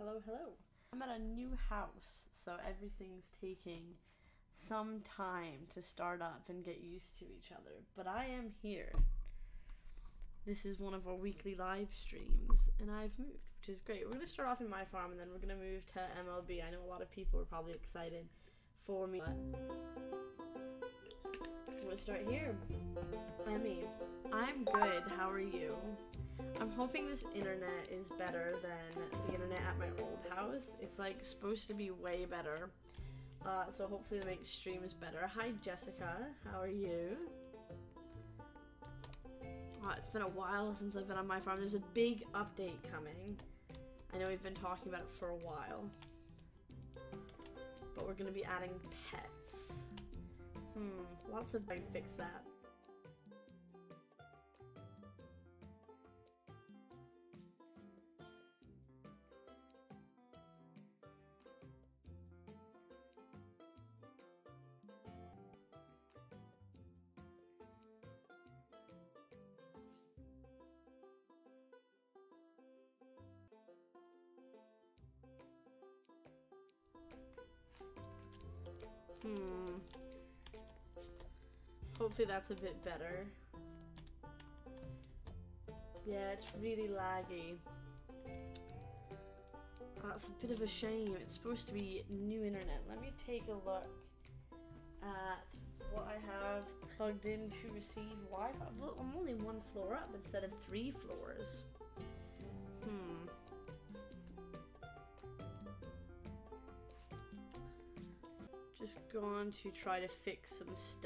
Hello, hello. I'm at a new house, so everything's taking some time to start up and get used to each other. But I am here. This is one of our weekly live streams, and I've moved, which is great. We're going to start off in my farm, and then we're going to move to MLB. I know a lot of people are probably excited for me. I'm going to start here. Emmy, I'm good. How are you? I'm hoping this internet is better than at my old house. It's like supposed to be way better. Uh, so hopefully it makes streams better. Hi Jessica, how are you? Oh, it's been a while since I've been on my farm. There's a big update coming. I know we've been talking about it for a while. But we're gonna be adding pets. Hmm, lots of bug fix that. Hmm. Hopefully that's a bit better. Yeah, it's really laggy. That's a bit of a shame. It's supposed to be new internet. Let me take a look at what I have plugged in to receive Wi-Fi. Well, I'm only one floor up instead of three floors. Hmm. Just gone to try to fix some stuff.